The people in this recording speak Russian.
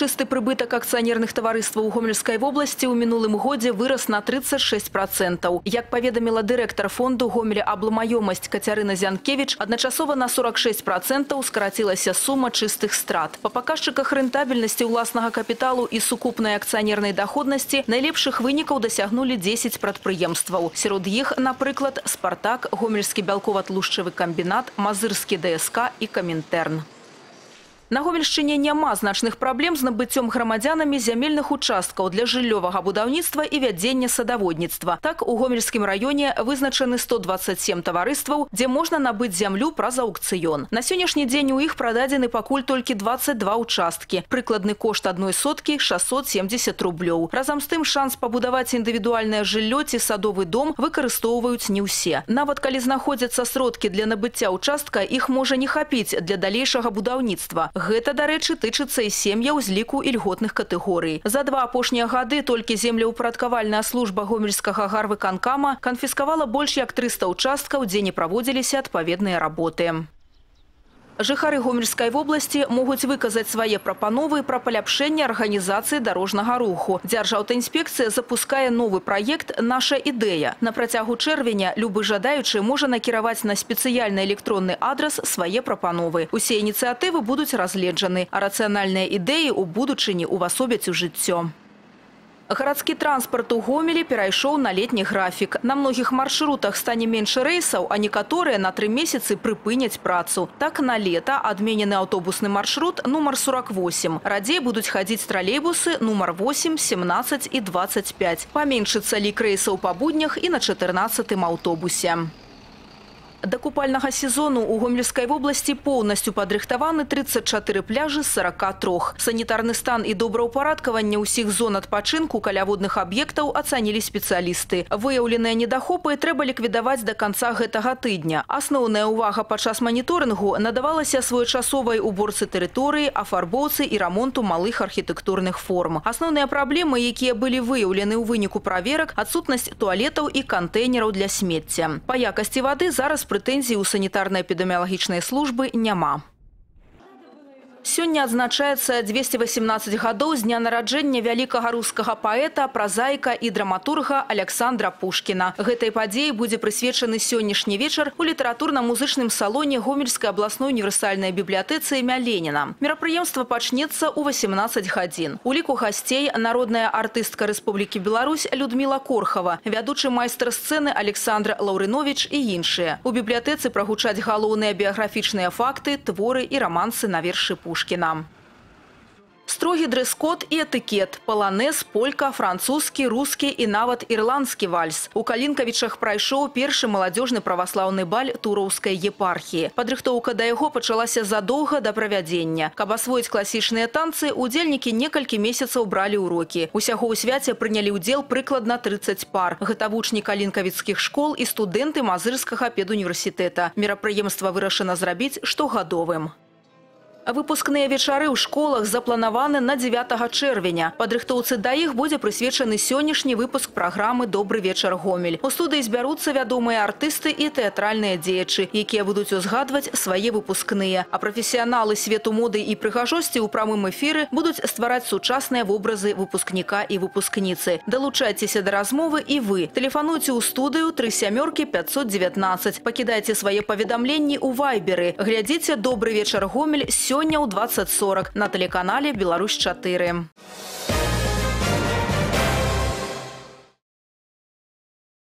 Чысты прыбытак акцыянерных таварыстваў у Гомельскай вобласці ў мінулым годзе вырас на 36%. Як паведаміла дырэктар фонду Гомеля абламаёмасць Кацярына Зянкевіч, адначасова на 46% скарацілася сума чыстых страт. Па паказчыках рэнтабельнасці ўласнага капіталу і сукупнай акцыянернай даходнасці найлепшых вынікаў дасягнулі 10 прадпрыемстваў. Сярод іх, напрыклад, Спартак, Гомельскі бялкова-тлушчавы камбінат, Мазырскі ДСК і Камінтэрн. На Гомельшчыне няма значных праблем з набыццём грамадзянамі зямельных участкаў для жыллёвага будаўніцтва і вядзення садаводніцтва. Так у гомельскім раёне вызначаны 127 таварыстваў, дзе можна набыць зямлю праз аўкцыён. На сённяшні дзень у іх прададзены пакуль толькі 22 участкі. Прыкладны кошт адной соткі 670 рублёў. Разам з тым шанс пабудаваць індывідуальнае жыллё ці садовы дом выкарыстоўваюць не ўсе. Нават калі знаходзяцца сродкі для набыцця участка, іх можа не хапіць для далейшага будаўніцтва. Гэта, дарэчы, тычыцца і сем'яў з ліку ільготных катэгорый. За два апошнія гады толькі землеўпарадкавальная служба гомельскага гарвыканкама канфіскавала больш як 300 участкаў, дзе не праводзіліся адпаведныя работы. Жыхары Гомельскай вобласці могуць выказаць свае прапановы пра паляпшэнне арганізацыі дарожнага руху. Дзяржаўтаінспекцыя запускае новы праект «Наша ідэя». На працягу чэрвеня любы жадаючы можа накіраваць на спецыяльны электронны адрас свае прапановы. Усе ініцыятывы будуць разгледжаны, а рацыянальныя ідэі ў будучыні ўвасобяць у жыццё. Гарадскі транспарт у Гомелі перайшоў на летні графік. На многіх маршрутах стане менш рэйсаў, а некаторыя на тры месяцы прыпыняць працу. Так на лета адменены аўтобусны маршрут нумар 48. Радзей будуць хадзіць тралейбусы нумар 8, 17 і 25. Паменшыцца лік рэйсаў па буднях і на 14 аўтобусе. До купальнага сезону у Гомельскай вобласці поўнасцю падрыхтаваны 34 пляжы з 43. Санітарны стан і добраўпарадкаванне ўсіх зон адпачынку каля водных аб'ектаў ацанілі спецыялісты. Выяўленыя недахопы трэба ліквідаваць да канца гэтага тыдня. Асноўная ўвага падчас маніторынгу надавалася своечасовай уборцы тэрыторыі, афарбоўцы і рамонту малых архітэктурных форм. Асноўныя праблемы, якія былі выяўлены ў выніку праверак, адсутнасць туалетаў і кантэйнераў для смецця. Па якасці вады зараз прэтэнзій у санітарна-эпідэміялагічнай службы няма. Сёння адзначаецца 218 гадоў з дня нараджэння вялікага рускага паэта, празаіка і драматурга Александра Пушкіна. Гэтай падзеі будзе прысвечаны сённяшні вечар у літаратурна-музычным салоне Гомельскай абласной універсальнай бібліятэцы імя Леніна. Мерапрыемства пачнецца ў 18 гадзін. У ліку гасцей народная артыстка Рэспублікі Беларусь Людміла Корхава, вядучы майстар сцэны Александр Лаўрынович і іншыя. У бібліятэцы прагучаць галоўныя біяграфічныя факты, творы і рамансы на вершы Пушкіна. Пушкина. Строгі дрес-код і этыкет, паланез, полька, французскі, рускі і нават ірландскі вальс. У Калінкавічах прайшоў першы маладзёжны праваслаўны баль тураўскай епархіі. Падрыхтоўка да яго пачалася задоўга да правядзення. Каб асвоіць класічныя танцы, удзельнікі некалькі месяцаў бралі ўрокі. Усяго ў свяце прынялі ўдзел прыкладна 30 пар. Гэта вучні калінкавіцкіх школ і студэнты Мазырскага педуніверсітэта. Мерапрыемства вырашана зрабіць штогадовым. Выпускныя вечары ў школах запланаваны на 9 чэрвеня. Падрыхтоўцы да іх будзе прысвечаны сённяшні выпуск праграмы «Добры вечар Гомель». У студыі збяруцца вядомыя артысты і тэатральныя дзеячы, якія будуць узгадваць свае выпускныя. А прафесіяналы свету моды і прыгажосці ў прамым эфіры будуць ствараць сучасныя вобразы выпускніка і выпускніцы. Далучайцеся да размовы і вы. Тэлефануйце ў студыю 3 сямёркі 519. Пакідайце свае паведамленні ў вайберы. Глядзіце «Добры вечар Гомель» сёння ў 2040 на тэлеканале Беларусь 4.